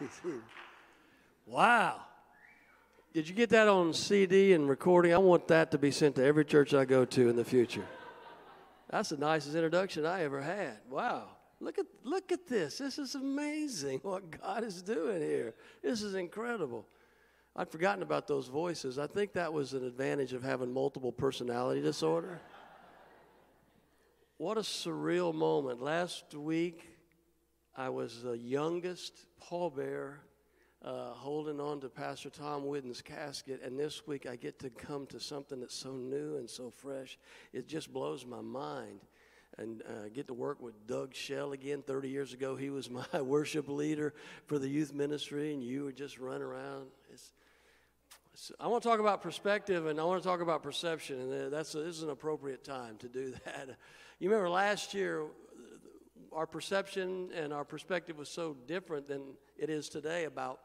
wow. Did you get that on CD and recording? I want that to be sent to every church I go to in the future. That's the nicest introduction I ever had. Wow. Look at, look at this. This is amazing what God is doing here. This is incredible. I'd forgotten about those voices. I think that was an advantage of having multiple personality disorder. What a surreal moment. Last week, I was the youngest pallbearer uh, holding on to Pastor Tom Whidden's casket, and this week I get to come to something that's so new and so fresh. It just blows my mind. And uh, get to work with Doug Shell again. 30 years ago, he was my worship leader for the youth ministry, and you would just run around. It's, it's, I want to talk about perspective, and I want to talk about perception, and that's a, this is an appropriate time to do that. You remember last year, our perception and our perspective was so different than it is today about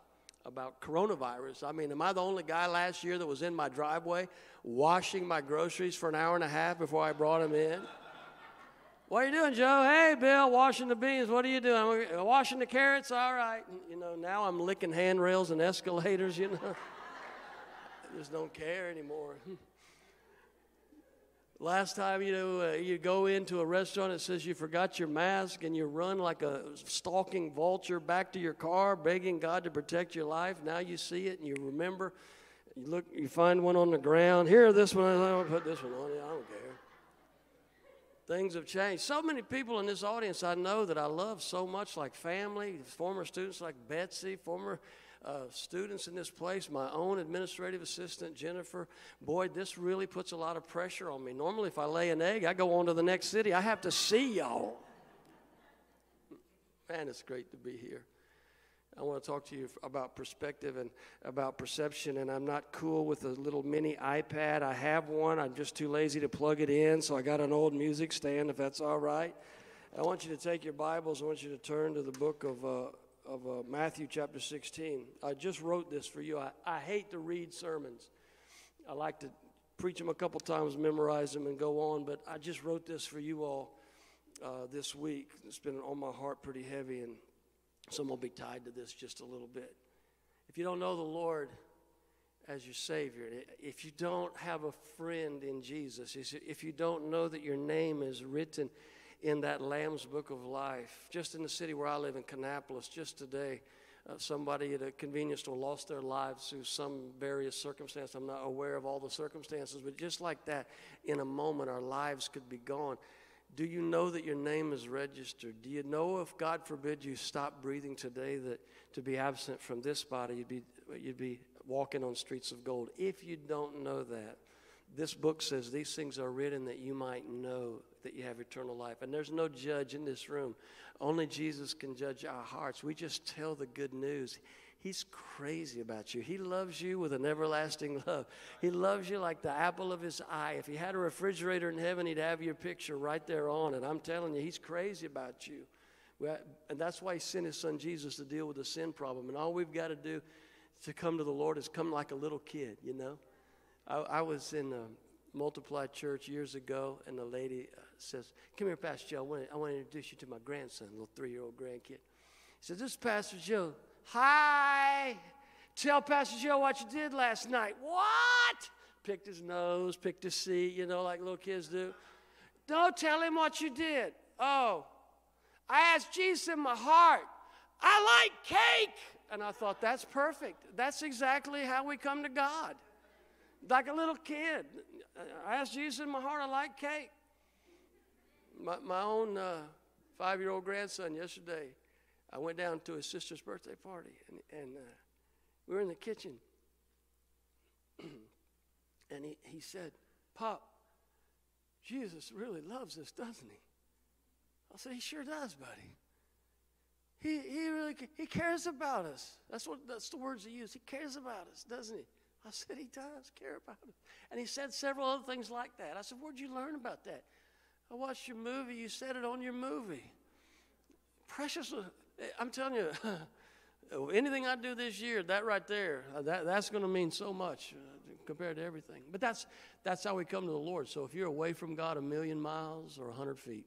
about coronavirus. I mean, am I the only guy last year that was in my driveway washing my groceries for an hour and a half before I brought them in? What are you doing, Joe? Hey, Bill, washing the beans. What are you doing? Washing the carrots. All right. You know, now I'm licking handrails and escalators, you know. I just don't care anymore. Last time, you know, uh, you go into a restaurant, it says you forgot your mask, and you run like a stalking vulture back to your car, begging God to protect your life. Now you see it and you remember. You look, you find one on the ground. Here, this one. I'll put this one on. I don't care. Things have changed. So many people in this audience I know that I love so much, like family, former students like Betsy, former uh, students in this place, my own administrative assistant, Jennifer. Boy, this really puts a lot of pressure on me. Normally, if I lay an egg, I go on to the next city. I have to see y'all. Man, it's great to be here. I want to talk to you about perspective and about perception, and I'm not cool with a little mini iPad. I have one, I'm just too lazy to plug it in, so I got an old music stand, if that's all right. I want you to take your Bibles, I want you to turn to the book of uh, of uh, Matthew chapter 16. I just wrote this for you. I, I hate to read sermons. I like to preach them a couple times, memorize them, and go on, but I just wrote this for you all uh, this week. It's been on my heart pretty heavy, and some will be tied to this just a little bit. If you don't know the Lord as your Savior, if you don't have a friend in Jesus, if you don't know that your name is written in that Lamb's Book of Life. Just in the city where I live in Kannapolis, just today, uh, somebody at a convenience store lost their lives through some various circumstance. I'm not aware of all the circumstances, but just like that, in a moment, our lives could be gone. Do you know that your name is registered? Do you know if God forbid you stop breathing today that to be absent from this body, you'd be, you'd be walking on streets of gold? If you don't know that, this book says these things are written that you might know that you have eternal life. And there's no judge in this room. Only Jesus can judge our hearts. We just tell the good news. He's crazy about you. He loves you with an everlasting love. He loves you like the apple of his eye. If he had a refrigerator in heaven, he'd have your picture right there on it. I'm telling you, he's crazy about you. And that's why he sent his son Jesus to deal with the sin problem. And all we've got to do to come to the Lord is come like a little kid, you know? I, I was in a Multiply Church years ago, and the lady uh, says, Come here, Pastor Joe. I want, to, I want to introduce you to my grandson, little three year old grandkid. He says, This is Pastor Joe. Hi. Tell Pastor Joe what you did last night. What? Picked his nose, picked his seat, you know, like little kids do. Don't tell him what you did. Oh, I asked Jesus in my heart. I like cake. And I thought, that's perfect. That's exactly how we come to God. Like a little kid. I asked Jesus in my heart, I like cake my, my own uh, five year old grandson yesterday, I went down to his sister's birthday party, and, and uh, we were in the kitchen. and he, he said, Pop, Jesus really loves us, doesn't he? I said, He sure does, buddy. He, he really he cares about us. That's what that's the words he used. He cares about us, doesn't he? I said, He does care about us. And he said several other things like that. I said, Where'd you learn about that? I watched your movie. You said it on your movie. Precious, uh, I'm telling you, anything I do this year, that right there, uh, that, that's going to mean so much uh, compared to everything. But that's, that's how we come to the Lord. So if you're away from God a million miles or 100 feet,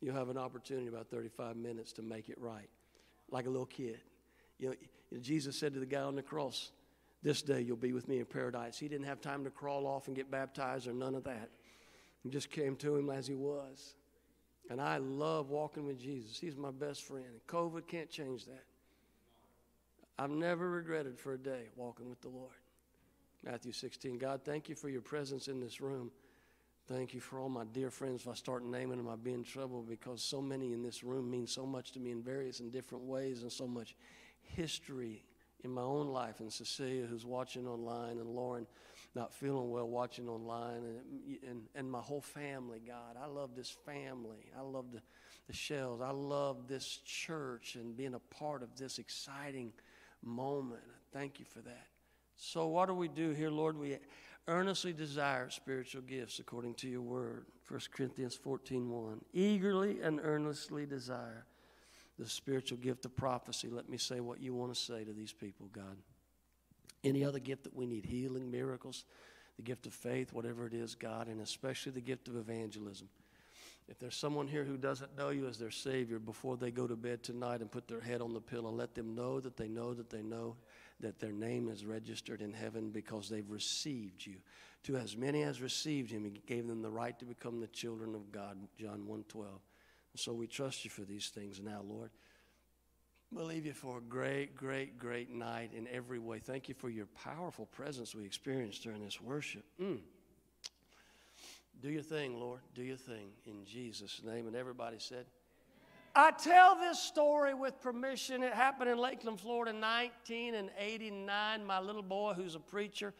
you'll have an opportunity about 35 minutes to make it right, like a little kid. You know, Jesus said to the guy on the cross, This day you'll be with me in paradise. He didn't have time to crawl off and get baptized or none of that. He just came to him as he was. And I love walking with Jesus. He's my best friend. And COVID can't change that. I've never regretted for a day walking with the Lord. Matthew 16. God, thank you for your presence in this room. Thank you for all my dear friends. If I start naming them, I'll be in trouble because so many in this room mean so much to me in various and different ways and so much history in my own life. And Cecilia, who's watching online, and Lauren, not feeling well, watching online, and, and, and my whole family, God. I love this family. I love the, the Shells. I love this church and being a part of this exciting moment. Thank you for that. So, what do we do here, Lord? We earnestly desire spiritual gifts according to your word. 1 Corinthians 14 1. Eagerly and earnestly desire the spiritual gift of prophecy. Let me say what you want to say to these people, God. Any other gift that we need healing, miracles, the gift of faith, whatever it is, God, and especially the gift of evangelism. If there's someone here who doesn't know you as their Savior, before they go to bed tonight and put their head on the pillow, let them know that they know that they know that their name is registered in heaven because they've received you. To as many as received him, he gave them the right to become the children of God, John 1.12. So we trust you for these things now, Lord. Believe you for a great, great, great night in every way. Thank you for your powerful presence we experienced during this worship. Mm. Do your thing, Lord. Do your thing in Jesus' name. And everybody said, I tell this story with permission. It happened in Lakeland, Florida, 1989. My little boy, who's a preacher,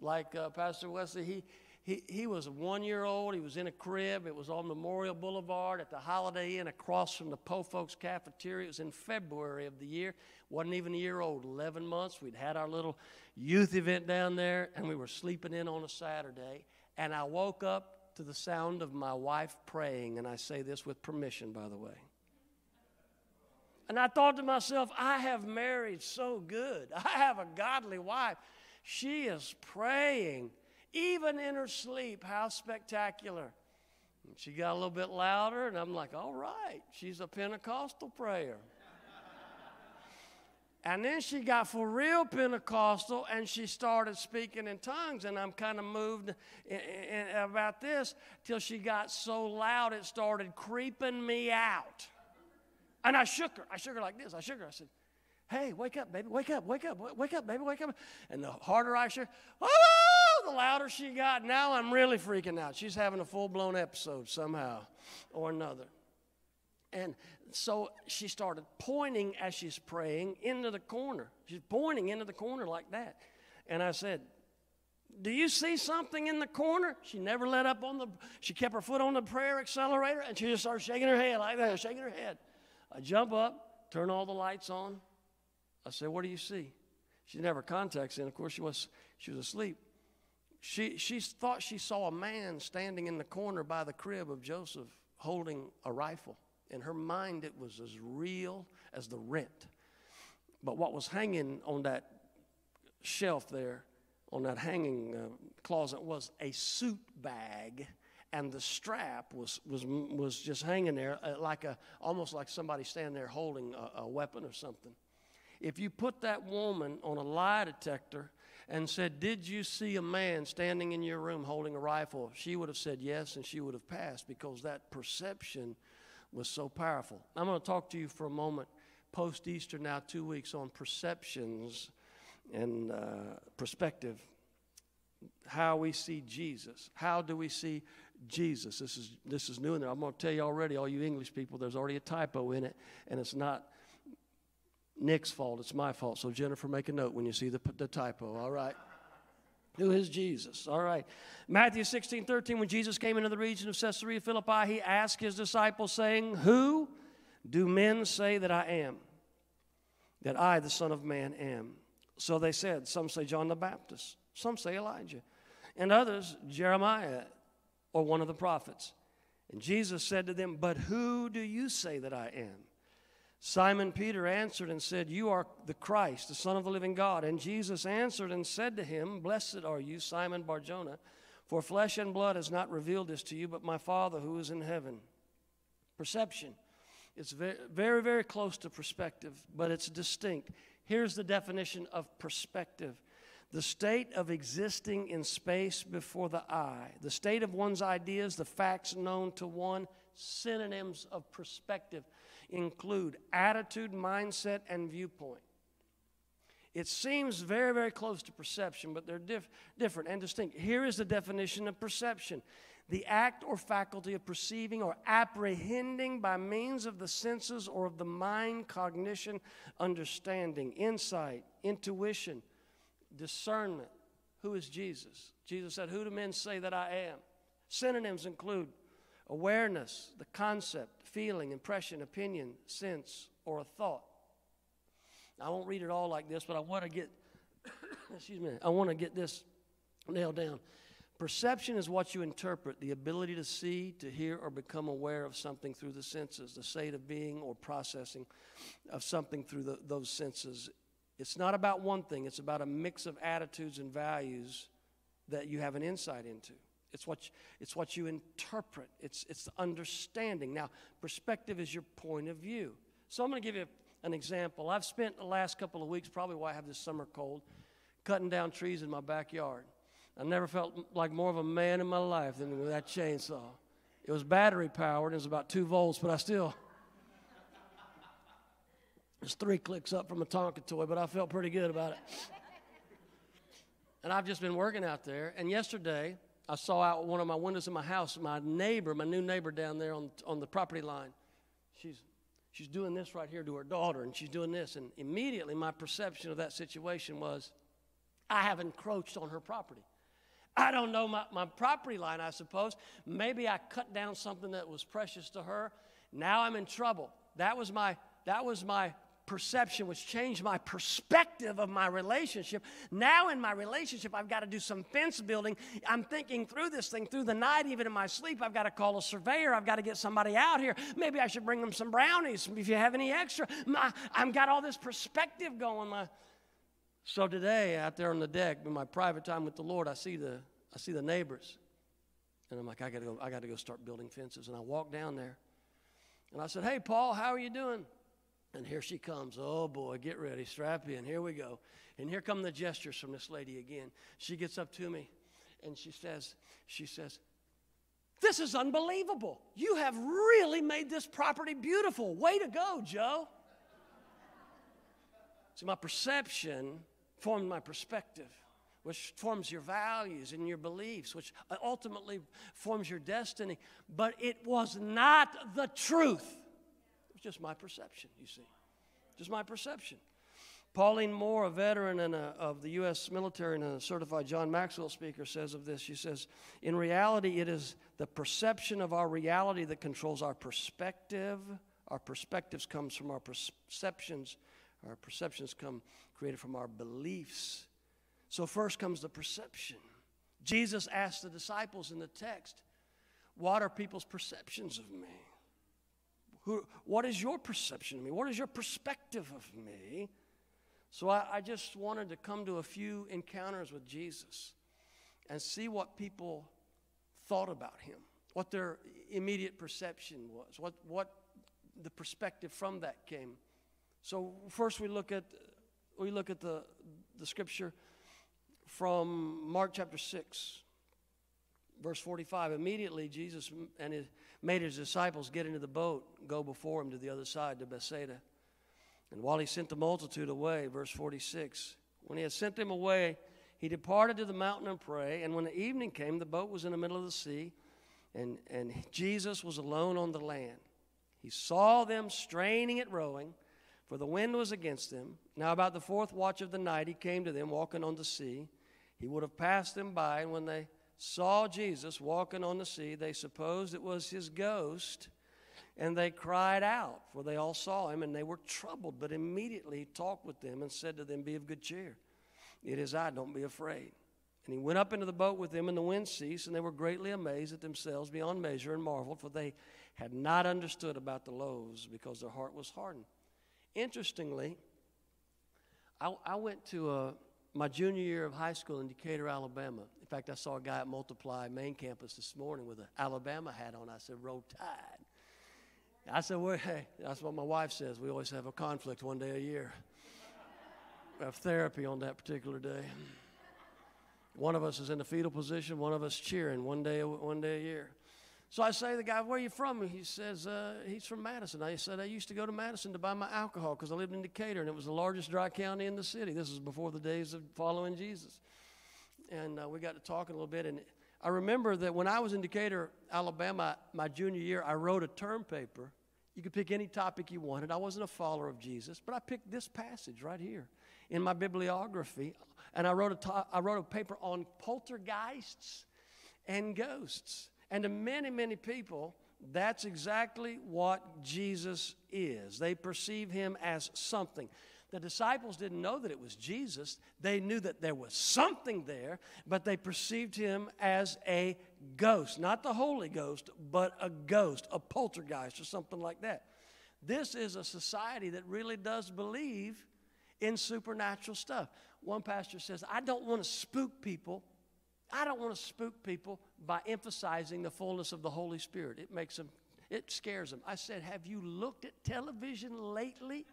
like uh, Pastor Wesley, he, he, he was one year old. He was in a crib. It was on Memorial Boulevard at the Holiday Inn across from the Po Folks cafeteria. It was in February of the year. Wasn't even a year old, 11 months. We'd had our little youth event down there, and we were sleeping in on a Saturday. And I woke up to the sound of my wife praying, and I say this with permission, by the way. And I thought to myself, I have married so good. I have a godly wife. She is praying, even in her sleep. How spectacular. And she got a little bit louder, and I'm like, all right, she's a Pentecostal prayer. And then she got for real Pentecostal and she started speaking in tongues. And I'm kind of moved in, in, about this till she got so loud it started creeping me out. And I shook her. I shook her like this. I shook her. I said, Hey, wake up, baby. Wake up, wake up, wake up, baby, wake up. And the harder I shook, oh, the louder she got. Now I'm really freaking out. She's having a full blown episode somehow or another. And so she started pointing as she's praying into the corner. She's pointing into the corner like that. And I said, Do you see something in the corner? She never let up on the, she kept her foot on the prayer accelerator and she just started shaking her head like that, shaking her head. I jump up, turn all the lights on. I said, What do you see? She never contacts in. Of course, she was, she was asleep. She, she thought she saw a man standing in the corner by the crib of Joseph holding a rifle. In her mind, it was as real as the rent. But what was hanging on that shelf there, on that hanging uh, closet, was a suit bag, and the strap was, was, was just hanging there uh, like a, almost like somebody standing there holding a, a weapon or something. If you put that woman on a lie detector and said, Did you see a man standing in your room holding a rifle? She would have said yes and she would have passed because that perception was so powerful. I'm going to talk to you for a moment, post Easter now, two weeks, on perceptions and uh, perspective. How we see Jesus. How do we see Jesus? This is, this is new in there. I'm going to tell you already, all you English people, there's already a typo in it, and it's not Nick's fault, it's my fault. So, Jennifer, make a note when you see the, the typo, all right? Who is Jesus? All right. Matthew 16, 13, when Jesus came into the region of Caesarea Philippi, he asked his disciples, saying, Who do men say that I am? That I, the Son of Man, am. So they said, Some say John the Baptist, some say Elijah, and others Jeremiah or one of the prophets. And Jesus said to them, But who do you say that I am? Simon Peter answered and said, You are the Christ, the Son of the living God. And Jesus answered and said to him, Blessed are you, Simon Barjona, for flesh and blood has not revealed this to you, but my Father who is in heaven. Perception. It's very, very, close to perspective, but it's distinct. Here's the definition of perspective the state of existing in space before the eye, the state of one's ideas, the facts known to one. Synonyms of perspective include attitude, mindset, and viewpoint. It seems very, very close to perception, but they're diff- different and distinct. Here is the definition of perception the act or faculty of perceiving or apprehending by means of the senses or of the mind, cognition, understanding, insight, intuition, discernment. Who is Jesus? Jesus said, Who do men say that I am? Synonyms include awareness, the concept, feeling, impression, opinion, sense, or a thought. I won't read it all like this, but I want to get, excuse me, I want to get this nailed down. Perception is what you interpret, the ability to see, to hear, or become aware of something through the senses, the state of being or processing of something through the, those senses. It's not about one thing, it's about a mix of attitudes and values that you have an insight into. It's what, it's what you interpret, it's, it's the understanding. Now, perspective is your point of view. So I'm going to give you an example. I've spent the last couple of weeks, probably why I have this summer cold, cutting down trees in my backyard. I never felt like more of a man in my life than with that chainsaw. It was battery powered, it was about two volts, but I still. It's three clicks up from a Tonka toy, but I felt pretty good about it. And I've just been working out there. And yesterday, I saw out one of my windows in my house, my neighbor, my new neighbor down there on, on the property line. She's, she's doing this right here to her daughter, and she's doing this. And immediately, my perception of that situation was I have encroached on her property. I don't know my, my property line, I suppose. Maybe I cut down something that was precious to her. Now I'm in trouble. That was my, that was my perception, which changed my perspective of my relationship. Now, in my relationship, I've got to do some fence building. I'm thinking through this thing through the night, even in my sleep. I've got to call a surveyor. I've got to get somebody out here. Maybe I should bring them some brownies if you have any extra. My, I've got all this perspective going. My, so today, out there on the deck, in my private time with the Lord, I see the I see the neighbors, and I'm like, I gotta go. I gotta go start building fences. And I walk down there, and I said, Hey, Paul, how are you doing? And here she comes. Oh boy, get ready, strap in. Here we go. And here come the gestures from this lady again. She gets up to me, and she says, She says, this is unbelievable. You have really made this property beautiful. Way to go, Joe. See, my perception formed my perspective, which forms your values and your beliefs, which ultimately forms your destiny. But it was not the truth. Just my perception, you see. Just my perception. Pauline Moore, a veteran a, of the U.S. military and a certified John Maxwell speaker, says of this. She says, In reality, it is the perception of our reality that controls our perspective. Our perspectives comes from our perceptions. Our perceptions come created from our beliefs. So first comes the perception. Jesus asked the disciples in the text, What are people's perceptions of me? Who, what is your perception of me? What is your perspective of me? So I, I just wanted to come to a few encounters with Jesus and see what people thought about him, what their immediate perception was, what, what the perspective from that came. So first we look at we look at the, the scripture from Mark chapter 6, verse 45. Immediately Jesus and his, made his disciples get into the boat, go before him to the other side to Bethsaida. And while he sent the multitude away, verse 46, when he had sent them away, he departed to the mountain and pray. And when the evening came, the boat was in the middle of the sea, and, and Jesus was alone on the land. He saw them straining at rowing, for the wind was against them. Now, about the fourth watch of the night, he came to them walking on the sea. He would have passed them by, and when they saw Jesus walking on the sea, they supposed it was his ghost, and they cried out, for they all saw him, and they were troubled. But immediately he talked with them and said to them, Be of good cheer. It is I, don't be afraid. And he went up into the boat with them, and the wind ceased, and they were greatly amazed at themselves beyond measure and marveled, for they had not understood about the loaves, because their heart was hardened. Interestingly, I, I went to a, my junior year of high school in Decatur, Alabama. In fact, I saw a guy at Multiply main campus this morning with an Alabama hat on. I said, Roll Tide. I said, well, hey, that's what my wife says. We always have a conflict one day a year. We have therapy on that particular day. One of us is in the fetal position, one of us cheering one day, one day a year. So I say to the guy, Where are you from? He says, uh, He's from Madison. I said, I used to go to Madison to buy my alcohol because I lived in Decatur and it was the largest dry county in the city. This was before the days of following Jesus. And uh, we got to talking a little bit. And I remember that when I was in Decatur, Alabama, my junior year, I wrote a term paper. You could pick any topic you wanted. I wasn't a follower of Jesus, but I picked this passage right here in my bibliography. And I wrote a, to- I wrote a paper on poltergeists and ghosts. And to many, many people, that's exactly what Jesus is. They perceive him as something. The disciples didn't know that it was Jesus. They knew that there was something there, but they perceived him as a ghost. Not the Holy Ghost, but a ghost, a poltergeist, or something like that. This is a society that really does believe in supernatural stuff. One pastor says, I don't want to spook people. I don't want to spook people by emphasizing the fullness of the Holy Spirit. It makes them, it scares them. I said, Have you looked at television lately?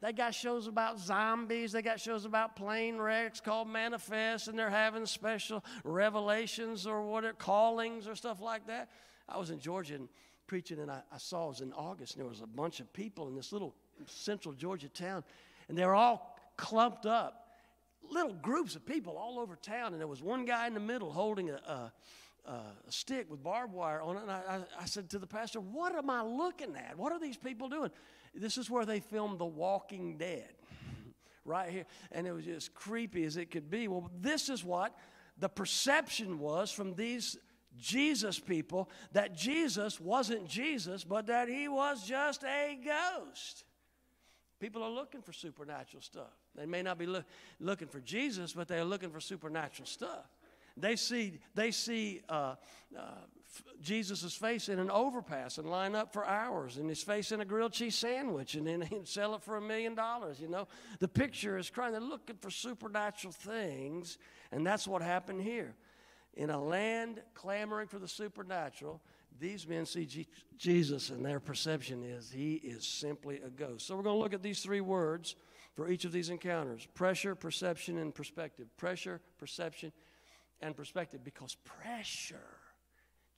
They got shows about zombies. They got shows about plane wrecks called Manifest, and they're having special revelations or what are callings or stuff like that. I was in Georgia and preaching, and I, I saw it was in August, and there was a bunch of people in this little central Georgia town, and they were all clumped up, little groups of people all over town, and there was one guy in the middle holding a, a a stick with barbed wire on it. And I, I, I, said to the pastor, What am I looking at? What are these people doing? This is where they filmed The Walking Dead, right here. And it was just creepy as it could be. Well, this is what the perception was from these Jesus people that Jesus wasn't Jesus, but that he was just a ghost. People are looking for supernatural stuff. They may not be look, looking for Jesus, but they're looking for supernatural stuff. They see, they see uh, uh, Jesus' face in an overpass and line up for hours, and his face in a grilled cheese sandwich, and then he'd sell it for a million dollars. You know, the picture is crying. They're looking for supernatural things, and that's what happened here. In a land clamoring for the supernatural, these men see G- Jesus, and their perception is he is simply a ghost. So we're going to look at these three words for each of these encounters pressure, perception, and perspective. Pressure, perception, and perspective because pressure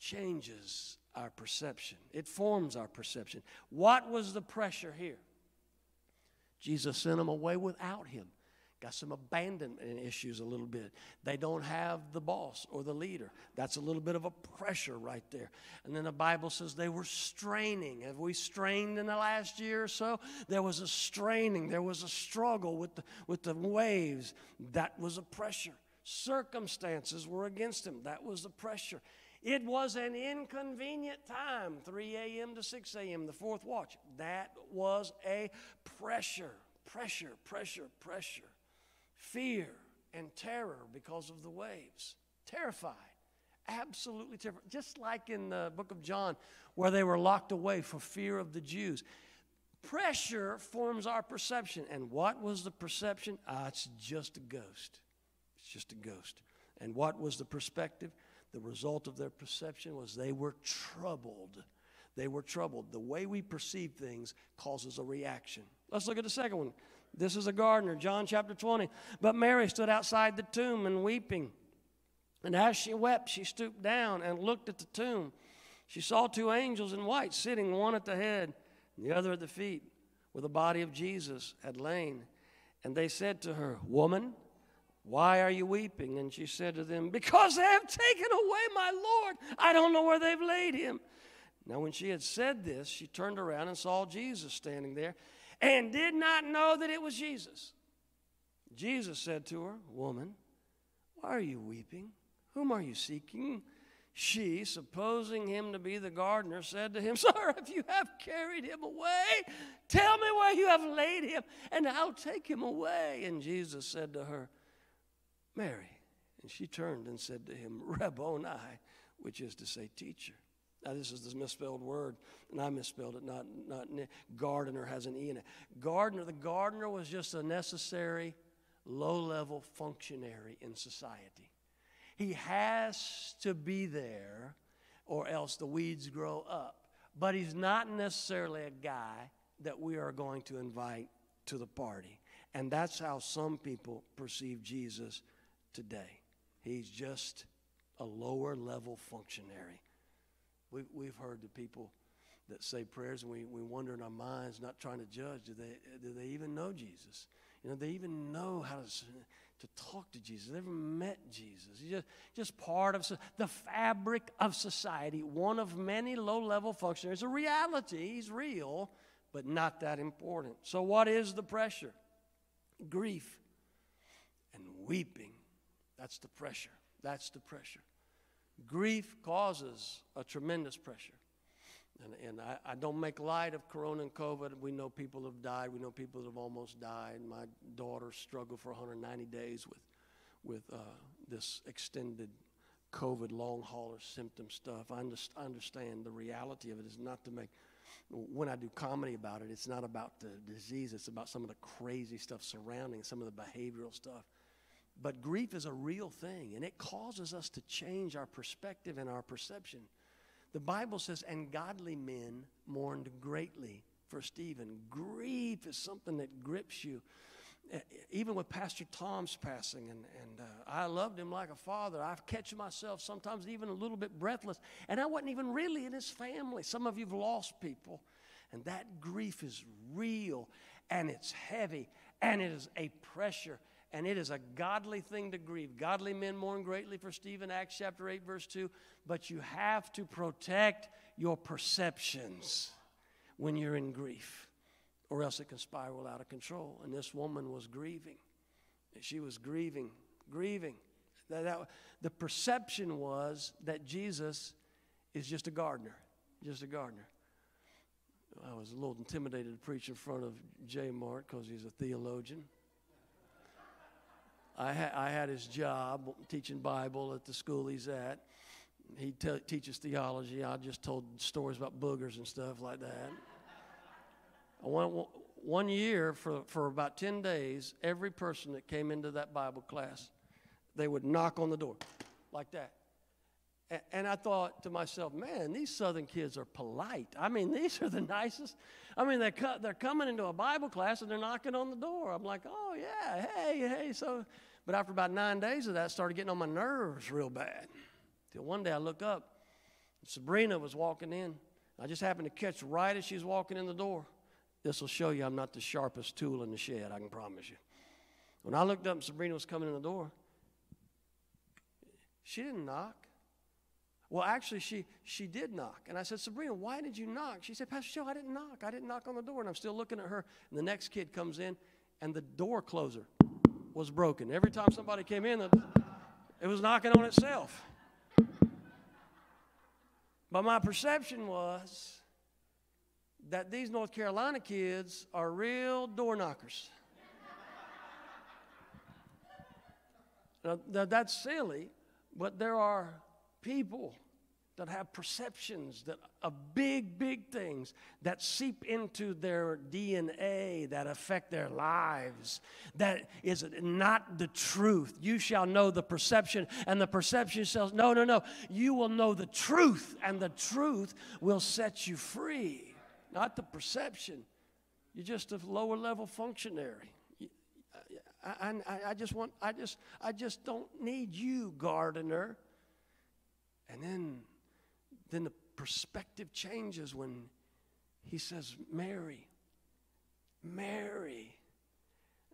changes our perception, it forms our perception. What was the pressure here? Jesus sent them away without him. Got some abandonment issues a little bit. They don't have the boss or the leader. That's a little bit of a pressure right there. And then the Bible says they were straining. Have we strained in the last year or so? There was a straining, there was a struggle with the, with the waves. That was a pressure. Circumstances were against him. That was the pressure. It was an inconvenient time, 3 a.m. to 6 a.m., the fourth watch. That was a pressure, pressure, pressure, pressure. Fear and terror because of the waves. Terrified. Absolutely terrified. Just like in the book of John, where they were locked away for fear of the Jews. Pressure forms our perception. And what was the perception? Ah, it's just a ghost. It's just a ghost. And what was the perspective? The result of their perception was they were troubled. They were troubled. The way we perceive things causes a reaction. Let's look at the second one. This is a gardener, John chapter 20. But Mary stood outside the tomb and weeping. And as she wept, she stooped down and looked at the tomb. She saw two angels in white sitting, one at the head and the other at the feet, where the body of Jesus had lain. And they said to her, Woman, why are you weeping? And she said to them, Because they have taken away my Lord. I don't know where they've laid him. Now, when she had said this, she turned around and saw Jesus standing there and did not know that it was Jesus. Jesus said to her, Woman, why are you weeping? Whom are you seeking? She, supposing him to be the gardener, said to him, Sir, if you have carried him away, tell me where you have laid him, and I'll take him away. And Jesus said to her, Mary. And she turned and said to him, Rabboni, which is to say, teacher. Now, this is the misspelled word, and I misspelled it, not, not gardener has an E in it. Gardener, the gardener was just a necessary, low level functionary in society. He has to be there, or else the weeds grow up. But he's not necessarily a guy that we are going to invite to the party. And that's how some people perceive Jesus today. He's just a lower level functionary. We've, we've heard the people that say prayers and we, we wonder in our minds, not trying to judge, do they, do they even know Jesus? You know, they even know how to, to talk to Jesus. They've never met Jesus. He's just, just part of the fabric of society, one of many low level functionaries. A reality, he's real, but not that important. So, what is the pressure? Grief and weeping. That's the pressure. That's the pressure. Grief causes a tremendous pressure. And, and I, I, don't make light of corona and COVID. We know people have died. We know people have almost died. My daughter struggled for 190 days with, with uh, this extended COVID long hauler symptom stuff. I, underst- understand the reality of it is not to make, when I do comedy about it, it's not about the disease, it's about some of the crazy stuff surrounding some of the behavioral stuff. But grief is a real thing, and it causes us to change our perspective and our perception. The Bible says, and godly men mourned greatly for Stephen. Grief is something that grips you. Even with Pastor Tom's passing, and, and uh, I loved him like a father. I catch myself sometimes even a little bit breathless, and I wasn't even really in his family. Some of you've lost people, and that grief is real, and it's heavy, and it is a pressure and it is a godly thing to grieve. Godly men mourn greatly for Stephen, Acts chapter 8, verse 2. But you have to protect your perceptions when you're in grief, or else it can spiral out of control. And this woman was grieving. She was grieving, grieving. That, that, the perception was that Jesus is just a gardener, just a gardener. I was a little intimidated to preach in front of J. Mark because he's a theologian. I, ha- I had his job teaching Bible at the school he's at. He te- teaches theology. I just told stories about boogers and stuff like that. One, one year, for, for about 10 days, every person that came into that Bible class, they would knock on the door like that. And I thought to myself, man, these Southern kids are polite. I mean, these are the nicest. I mean, they're, they're coming into a Bible class and they're knocking on the door. I'm like, oh, yeah, hey, hey. So but after about nine days of that, started getting on my nerves real bad. Till one day I look up, Sabrina was walking in. I just happened to catch right as she was walking in the door. This will show you I'm not the sharpest tool in the shed, I can promise you. When I looked up and Sabrina was coming in the door, she didn't knock. Well, actually, she, she did knock. And I said, Sabrina, why did you knock? She said, Pastor Joe, I didn't knock. I didn't knock on the door. And I'm still looking at her. And the next kid comes in, and the door closer was broken. Every time somebody came in, it was knocking on itself. But my perception was that these North Carolina kids are real door knockers. now, that's silly, but there are people that have perceptions that of big, big things that seep into their DNA that affect their lives. That is not the truth. You shall know the perception, and the perception says, No, no, no. You will know the truth, and the truth will set you free. Not the perception. You're just a lower level functionary. I, I, I just want, I just, I just don't need you, gardener. And then then the perspective changes when he says, Mary, Mary.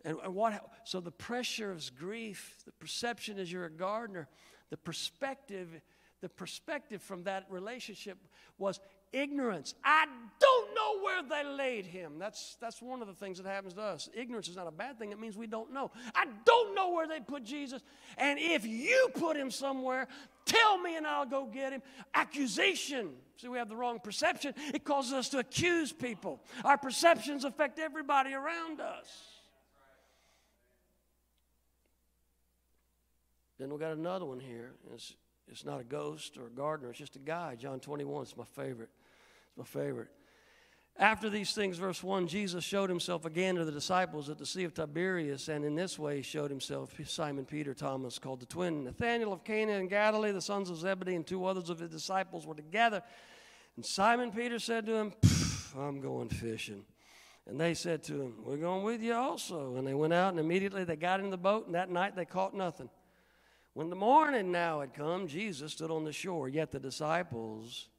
And, what, so the pressure is grief, the perception is you're a gardener, the perspective, the perspective from that relationship was ignorance. I don't know where they laid him. That's, that's one of the things that happens to us. Ignorance is not a bad thing, it means we don't know. I don't know where they put Jesus. And if you put him somewhere, tell me and I'll go get him. Accusation. See, we have the wrong perception. It causes us to accuse people. Our perceptions affect everybody around us. Then we got another one here. It's it's not a ghost or a gardener, it's just a guy. John 21 is my favorite. It's my favorite. After these things, verse 1, Jesus showed himself again to the disciples at the Sea of Tiberias, and in this way showed himself Simon Peter, Thomas, called the twin, Nathanael of Cana and Galilee, the sons of Zebedee, and two others of his disciples were together. And Simon Peter said to him, I'm going fishing. And they said to him, We're going with you also. And they went out, and immediately they got in the boat, and that night they caught nothing. When the morning now had come, Jesus stood on the shore, yet the disciples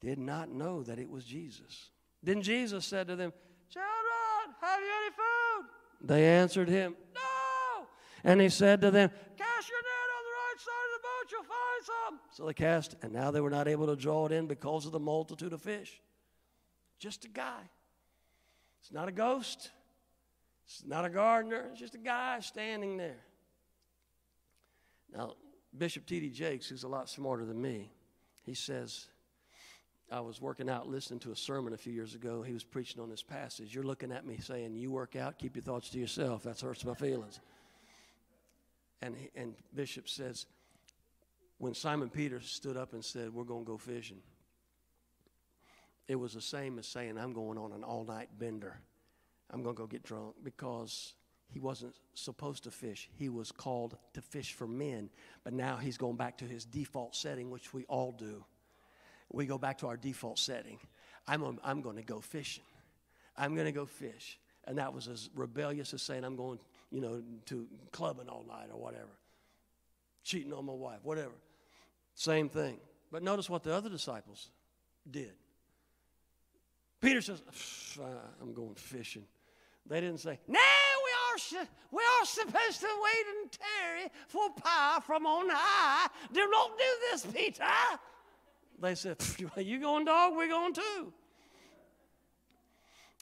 did not know that it was Jesus. Then Jesus said to them, Children, have you any food? They answered him, No. And he said to them, Cast your net on the right side of the boat, you'll find some. So they cast, and now they were not able to draw it in because of the multitude of fish. Just a guy. It's not a ghost. It's not a gardener. It's just a guy standing there. Now, Bishop T.D. Jakes, who's a lot smarter than me, he says, I was working out listening to a sermon a few years ago. He was preaching on this passage. You're looking at me saying, You work out, keep your thoughts to yourself. That hurts my feelings. And, and Bishop says, When Simon Peter stood up and said, We're going to go fishing, it was the same as saying, I'm going on an all night bender. I'm going to go get drunk because he wasn't supposed to fish. He was called to fish for men. But now he's going back to his default setting, which we all do. We go back to our default setting. I'm, I'm going to go fishing. I'm going to go fish. And that was as rebellious as saying, I'm going, you know, to clubbing all night or whatever. Cheating on my wife, whatever. Same thing. But notice what the other disciples did. Peter says, I'm going fishing. They didn't say, No, we are, we are supposed to wait and tarry for power from on high. Do not do this, Peter. They said, You going, dog? We're going too.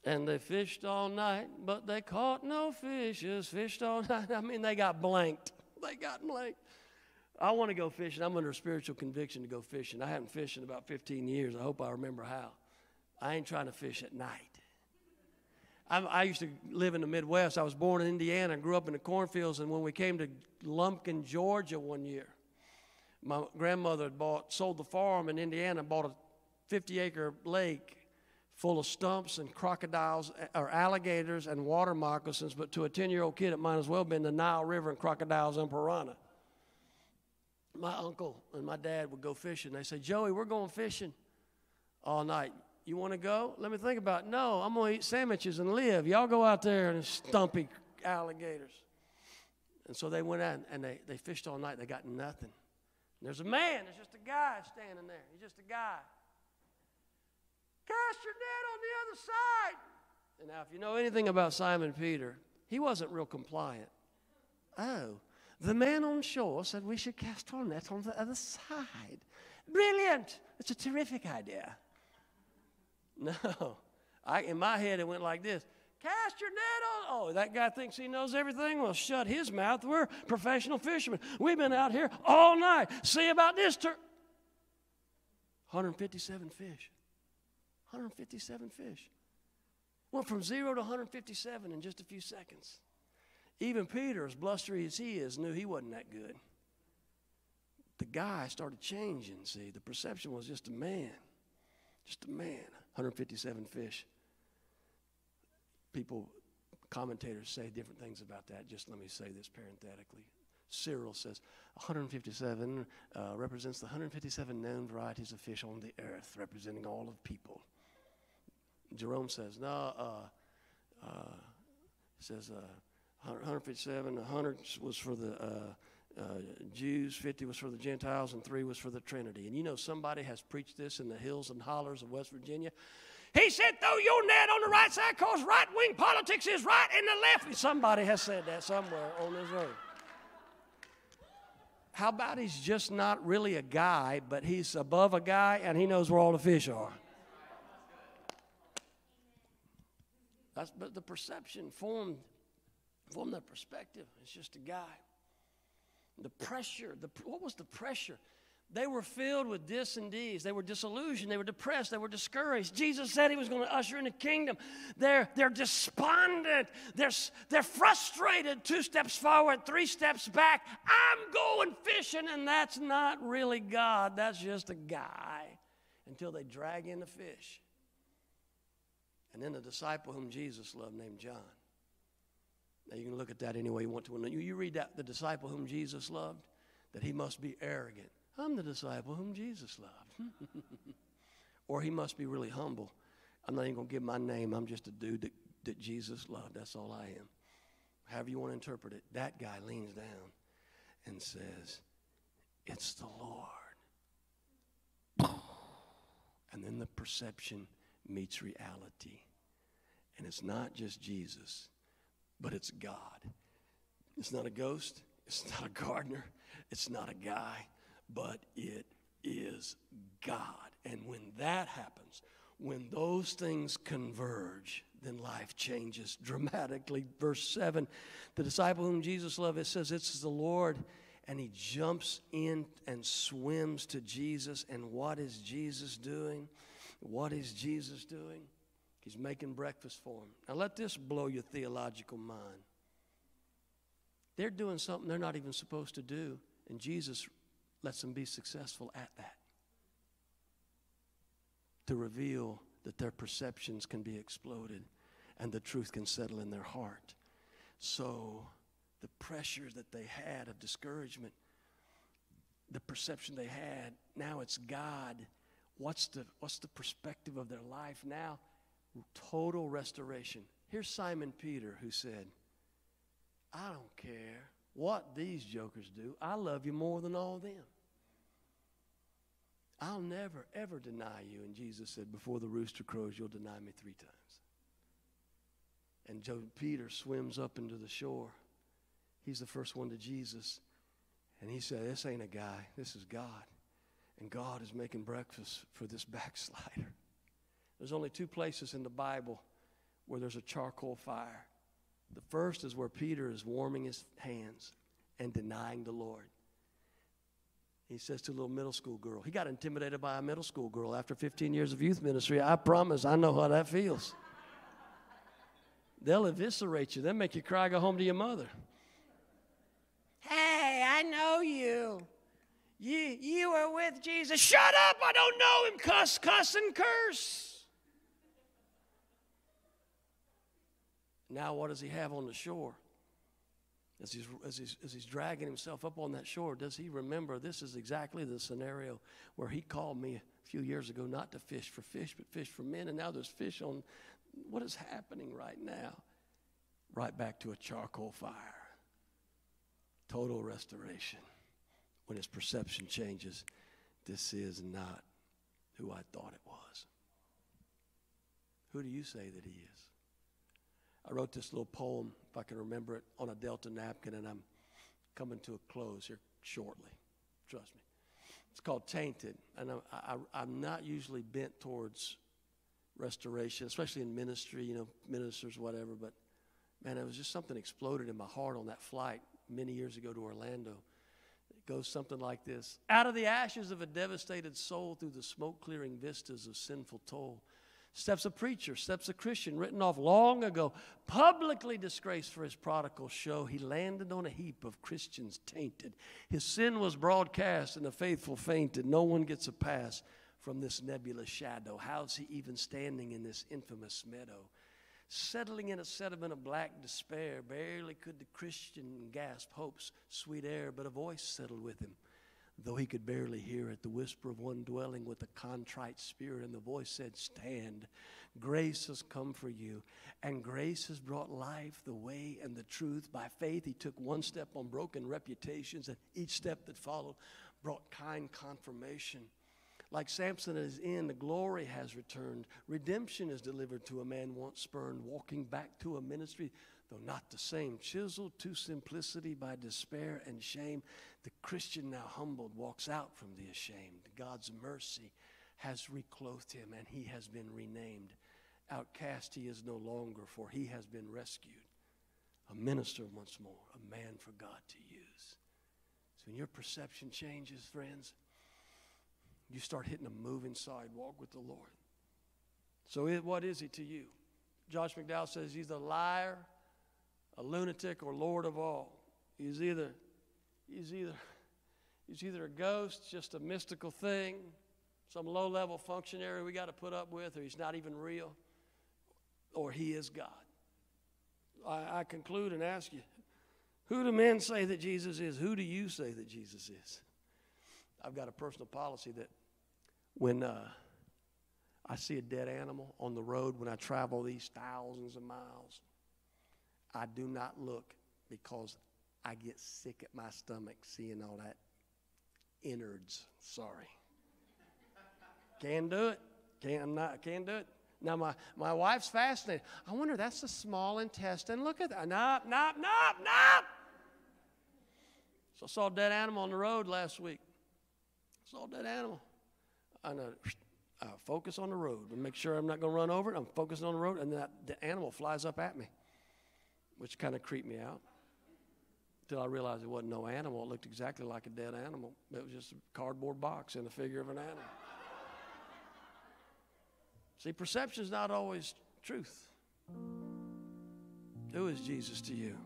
And they fished all night, but they caught no fishes. Fished all night. I mean, they got blanked. They got blanked. I want to go fishing. I'm under a spiritual conviction to go fishing. I haven't fished in about 15 years. I hope I remember how. I ain't trying to fish at night. I'm, i used to live in the Midwest. I was born in Indiana grew up in the cornfields. And when we came to Lumpkin, Georgia one year, my grandmother had bought, sold the farm in Indiana, bought a 50 acre lake full of stumps and crocodiles eh, or alligators and water moccasins. But to a 10 year old kid, it might as well have been the Nile River and crocodiles and piranha. My uncle and my dad would go fishing. They say, Joey, we're going fishing all night. You want to go? Let me think about it. No, I'm going to eat sandwiches and live. Y'all go out there and stumpy alligators. And so they went out and they, they fished all night. They got nothing. There's a man. There's just a guy standing there. He's just a guy. Cast your net on the other side. And now, if you know anything about Simon Peter, he wasn't real compliant. Oh, the man on shore said we should cast our net on the other side. Brilliant. It's a terrific idea. No. I, in my head, it went like this Cast your net on. Oh, that guy thinks he knows everything. Well, shut his mouth. We're professional fishermen. We've been out here all night. See about this. Tur- 157 fish. 157 fish. Went from zero to 157 in just a few seconds. Even Peter, as blustery as he is, knew he wasn't that good. The guy started changing, see. The perception was just a man. Just a man. 157 fish. People, commentators say different things about that. Just let me say this parenthetically. Cyril says 157 uh, represents the 157 known varieties of fish on the earth, representing all of people. Jerome says, no, uh, uh, says uh, 157, 100 was for the uh, uh, Jews, 50 was for the Gentiles, and 3 was for the Trinity. And you know, somebody has preached this in the hills and hollers of West Virginia. He said, throw your net on the right side because right wing politics is right and the left. Somebody has said that somewhere on this earth. How about he's just not really a guy, but he's above a guy and he knows where all the fish are? That's, but the perception formed, formed that perspective. It's just a guy. The pressure, the, what was the pressure? They were filled with dis and deeds. They were disillusioned. They were depressed. They were discouraged. Jesus said he was going to usher in the kingdom. They're, they're despondent. They're, they're frustrated. Two steps forward, three steps back. I'm going fishing, and that's not really God. That's just a guy until they drag in the fish. And then the disciple whom Jesus loved, named John. Now, you can look at that any way you want to. When you, you read that, the disciple whom Jesus loved, that he must be arrogant. I'm the disciple whom Jesus loved. or he must be really humble. I'm not even going to give my name. I'm just a dude that that Jesus loved. That's all I am. However you want to interpret it, that guy leans down and says, It's the Lord. And then the perception meets reality. And it's not just Jesus, but it's God. It's not a ghost, it's not a gardener, it's not a guy, but it is God. And when that happens, when those things converge, then life changes dramatically. Verse 7 the disciple whom Jesus loved, it says, It's the Lord. And he jumps in and swims to Jesus. And what is Jesus doing? What is Jesus doing? He's making breakfast for him. Now, let this blow your theological mind. They're doing something they're not even supposed to do, and Jesus lets them be successful at that to reveal that their perceptions can be exploded and the truth can settle in their heart. So, the pressure that they had of discouragement, the perception they had, now it's God. What's the, what's the perspective of their life now? Total restoration. Here's Simon Peter who said, I don't care what these jokers do. I love you more than all them. I'll never, ever deny you. And Jesus said, Before the rooster crows, you'll deny me three times. And Joe Peter swims up into the shore. He's the first one to Jesus. And he said, This ain't a guy, this is God. And God is making breakfast for this backslider. There's only two places in the Bible where there's a charcoal fire. The first is where Peter is warming his hands and denying the Lord. He says to a little middle school girl, he got intimidated by a middle school girl after 15 years of youth ministry. I promise, I know how that feels. They'll eviscerate you, they'll make you cry, go home to your mother. Hey, I know you. You, you were with Jesus. Shut up, I don't know him. Cuss, cuss, and curse. Now, what does he have on the shore? As he's, as, he's, as he's dragging himself up on that shore, does he remember this is exactly the scenario where he called me a few years ago not to fish for fish, but fish for men, and now there's fish on. What is happening right now? Right back to a charcoal fire. Total restoration. When his perception changes, this is not who I thought it was. Who do you say that he is? I wrote this little poem, if I can remember it, on a Delta napkin, and I'm coming to a close here shortly. Trust me. It's called Tainted, and I, I, I'm not usually bent towards restoration, especially in ministry, you know, ministers, whatever, but man, it was just something exploded in my heart on that flight many years ago to Orlando. It goes something like this Out of the ashes of a devastated soul through the smoke clearing vistas of sinful toll steps a preacher, steps a Christian written off long ago, publicly disgraced for his prodigal show. He landed on a heap of Christians tainted. His sin was broadcast, and the faithful fainted. No one gets a pass from this nebulous shadow. How's he even standing in this infamous meadow? Settling in a sediment of black despair, barely could the Christian gasp hope's sweet air, but a voice settled with him though he could barely hear it, the whisper of one dwelling with a contrite spirit, and the voice said, Stand. Grace has come for you, and grace has brought life, the way, and the truth. By faith, he took one step on broken reputations, and each step that followed brought kind confirmation. Like Samson at his end, the glory has returned. Redemption is delivered to a man once spurned, walking back to a ministry though not the same, chiseled to simplicity by despair and shame, the Christian now humbled walks out from the ashamed. God's mercy has reclothed him and he has been renamed. Outcast he is no longer, for he has been rescued. A minister once more, a man for God to use. So when your perception changes, friends, you start hitting a moving sidewalk with the Lord. So, it, what is he to you? Josh McDowell says he's a liar, a lunatic or Lord of all. He's either, he's either, he's either a ghost, just a mystical thing, some low level functionary we got to put up with, or he's not even real, or he is God. I, I conclude and ask you who do men say that Jesus is? Who do you say that Jesus is? I've got a personal policy that when, uh, I see a dead animal on the road when I travel these thousands of miles. I do not look because I get sick at my stomach seeing all that innards. Sorry. Can't do it. Can't not can't do it. Now my, my wife's fascinated. I wonder that's the small intestine. Look at that. Nop, nop, nop, nop. So I saw a dead animal on the road last week. I Saw a dead animal. I know. I focus on the road and make sure I'm not going to run over it. I'm focusing on the road, and that the animal flies up at me, which kind of creeped me out. I realized it wasn't no animal. It looked exactly like a dead animal. It was just a cardboard box in the figure of an animal. See, perception is not always truth. Who is Jesus to you?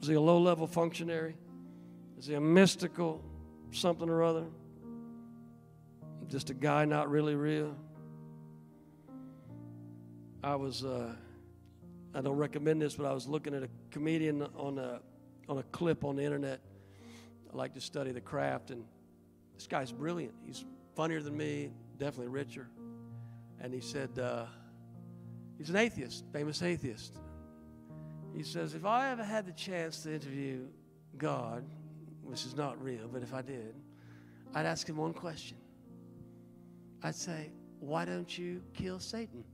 Is he a low level functionary? Is he a mystical something or other? Just a guy not really real? I was, uh, I don't recommend this, but I was looking at a comedian on a, on a clip on the internet. I like to study the craft, and this guy's brilliant. He's funnier than me, definitely richer. And he said, uh, he's an atheist, famous atheist. He says, if I ever had the chance to interview God, which is not real, but if I did, I'd ask him one question. I'd say, Why don't you kill Satan?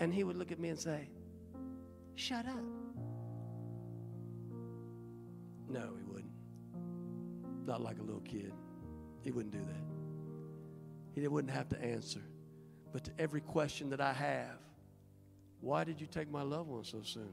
And he would look at me and say, Shut up. No, he wouldn't. Not like a little kid. He wouldn't do that. He wouldn't have to answer. But to every question that I have, why did you take my loved one so soon?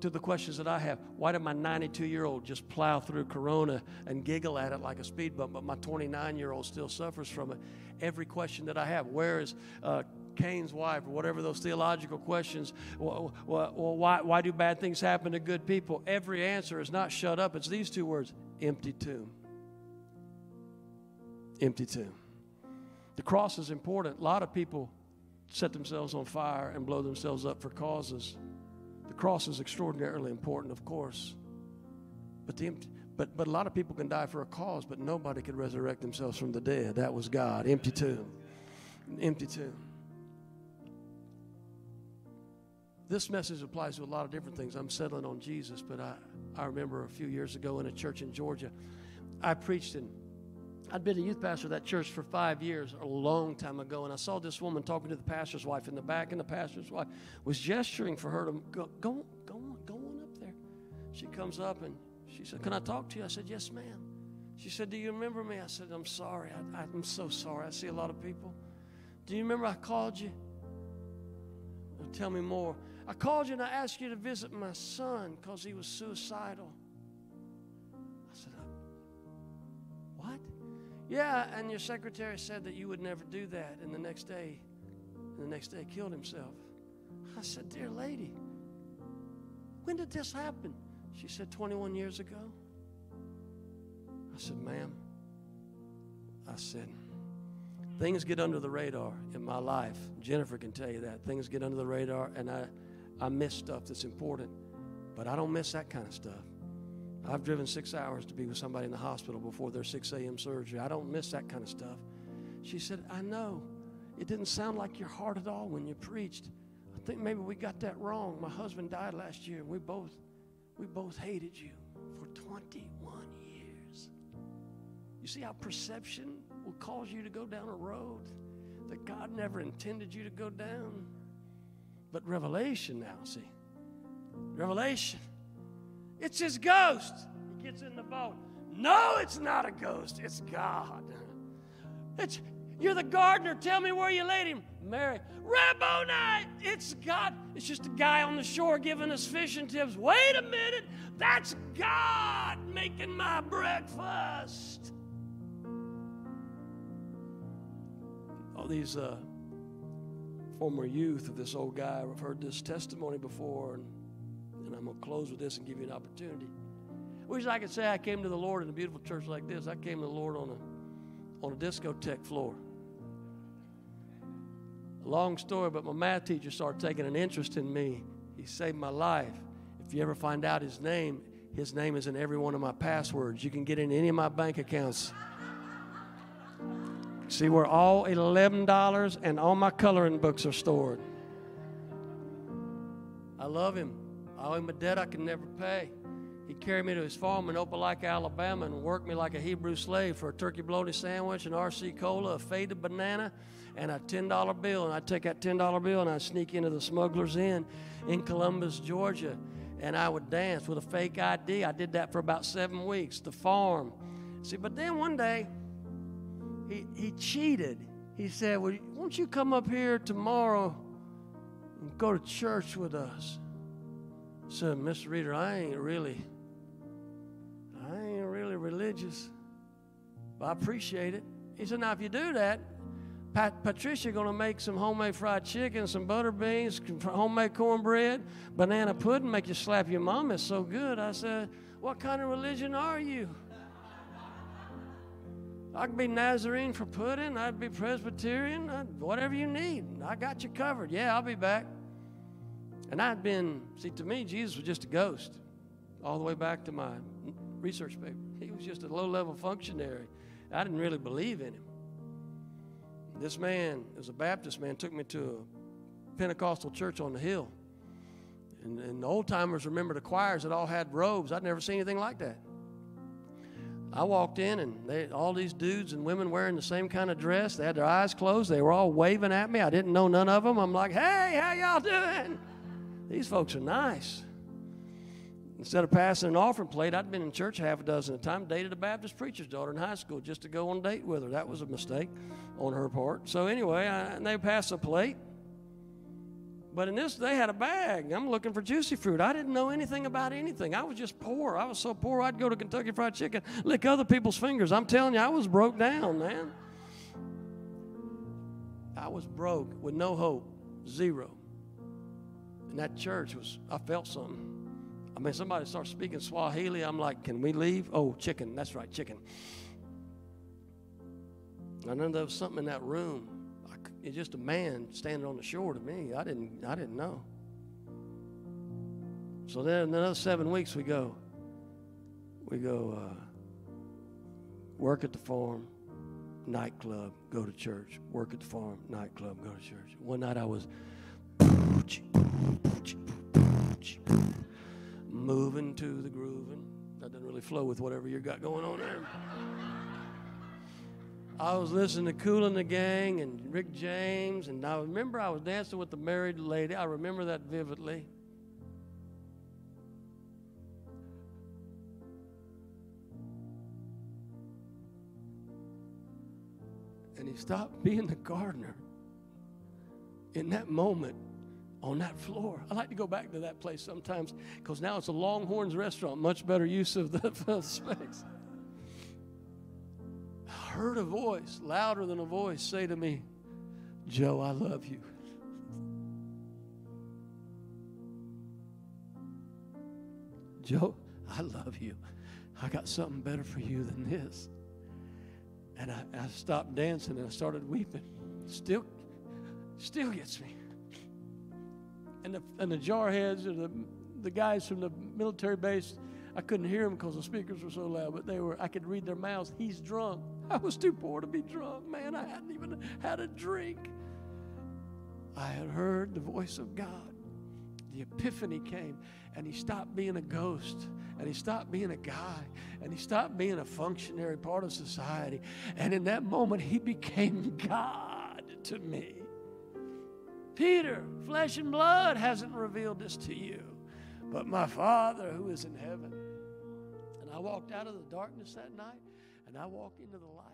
to the questions that I have. Why did my 92 year old just plow through Corona and giggle at it like a speed bump, but my 29 year old still suffers from it? Every question that I have. Where is uh, Cain's wife, or whatever those theological questions. Well, why, why do bad things happen to good people? Every answer is not shut up. It's these two words empty tomb. Empty tomb. The cross is important. A lot of people set themselves on fire and blow themselves up for causes The cross is extraordinarily important, of course. But, the, but, but a lot of people can die for a cause, but nobody could resurrect themselves from the dead. That was God. Empty tomb. Empty tomb. This message applies to a lot of different things. I'm settling on Jesus, but I, I remember a few years ago in a church in Georgia, I preached in I'd been a youth pastor of that church for five years, a long time ago, and I saw this woman talking to the pastor's wife in the back, and the pastor's wife was gesturing for her to go, go, go on, go on up there. She comes up and she said, Can I talk to you? I said, Yes, ma'am. She said, Do you remember me? I said, I'm sorry. I, I'm so sorry. I see a lot of people. Do you remember I called you? Well, tell me more. I called you and I asked you to visit my son because he was suicidal. I said, uh, What? Yeah, and your secretary said that you would never do that. And the next day, the next day killed himself. I said, Dear lady, when did this happen? She said, 21 years ago. I said, Ma'am, I said, things get under the radar in my life. Jennifer can tell you that. Things get under the radar, and I, I miss stuff that's important, but I don't miss that kind of stuff. I've driven six hours to be with somebody in the hospital before their 6 a.m. surgery. I don't miss that kind of stuff. She said, I know. It didn't sound like your heart at all when you preached. I think maybe we got that wrong. My husband died last year, and we both, we both hated you for 21 years. You see how perception will cause you to go down a road that God never intended you to go down? But revelation now, see. Revelation it's his ghost. He gets in the boat. No, it's not a ghost. It's God. It's you're the gardener. Tell me where you laid him. Mary. Rabboni. It's God. It's just a guy on the shore giving us fishing tips. Wait a minute. That's God making my breakfast. All these uh, former youth of this old guy I've heard this testimony before. And and I'm going to close with this and give you an opportunity. Wish I could say I came to the Lord in a beautiful church like this. I came to the Lord on a, on a discotheque floor. A long story, but my math teacher started taking an interest in me. He saved my life. If you ever find out his name, his name is in every one of my passwords. You can get in any of my bank accounts. See where all $11 and all my coloring books are stored. I love him. I owe him a debt I can never pay. He carried me to his farm in Opelika, Alabama, and worked me like a Hebrew slave for a turkey bologna sandwich, an RC cola, a faded banana, and a $10 bill. And I'd take that $10 bill and I'd sneak into the Smuggler's Inn in Columbus, Georgia, and I would dance with a fake ID. I did that for about seven weeks. The farm. See, but then one day, he, he cheated. He said, well, Won't you come up here tomorrow and go to church with us? I said, Mr. Reader, I ain't really, I ain't really religious, but I appreciate it. He said, Now, if you do that, Pat, Patricia going to make some homemade fried chicken, some butter beans, homemade cornbread, banana pudding, make you slap your mom. It's so good. I said, What kind of religion are you? I could be Nazarene for pudding. I'd be Presbyterian. I'd, whatever you need. I got you covered. Yeah, I'll be back. And I'd been, see, to me, Jesus was just a ghost all the way back to my research paper. He was just a low level functionary. I didn't really believe in him. This man, as a Baptist man, took me to a Pentecostal church on the hill. And, and the old timers remember the choirs that all had robes. I'd never seen anything like that. I walked in and they, all these dudes and women wearing the same kind of dress. They had their eyes closed. They were all waving at me. I didn't know none of them. I'm like, hey, how y'all doing? These folks are nice. Instead of passing an offering plate, I'd been in church half a dozen times, dated a Baptist preacher's daughter in high school just to go on a date with her. That was a mistake on her part. So anyway, I, and they passed a plate. But in this, they had a bag. I'm looking for juicy fruit. I didn't know anything about anything. I was just poor. I was so poor, I'd go to Kentucky Fried Chicken, lick other people's fingers. I'm telling you, I was broke down, man. I was broke with no hope, zero. And that church was, I felt something. I mean, somebody starts speaking Swahili. I'm like, can we leave? Oh, chicken. That's right, chicken. I know there was something in that room. It's just a man standing on the shore to me. I didn't, I didn't know. So then another seven weeks we go. We go uh, work at the farm, nightclub, go to church. Work at the farm, nightclub, go to church. One night I was moving to the grooving. That doesn't really flow with whatever you got going on there. I was listening to Kool and the Gang and Rick James, and I remember I was dancing with the married lady. I remember that vividly. And he stopped being the gardener in that moment on that floor. I like to go back to that place sometimes because now it's a Longhorns restaurant, much better use of the space. Heard a voice, louder than a voice, say to me, Joe, I love you. Joe, I love you. I got something better for you than this. And I, I stopped dancing and I started weeping. Still, still gets me and the, and the jarheads or the, the guys from the military base, I couldn't hear them because the speakers were so loud, but they were, I could read their mouths. He's drunk. I was too poor to be drunk, man. I hadn't even had a drink. I had heard the voice of God. The epiphany came, and he stopped being a ghost, and he stopped being a guy, and he stopped being a functionary part of society. And in that moment, he became God to me. Peter, flesh and blood hasn't revealed this to you, but my Father who is in heaven. And I walked out of the darkness that night and I walk into the light.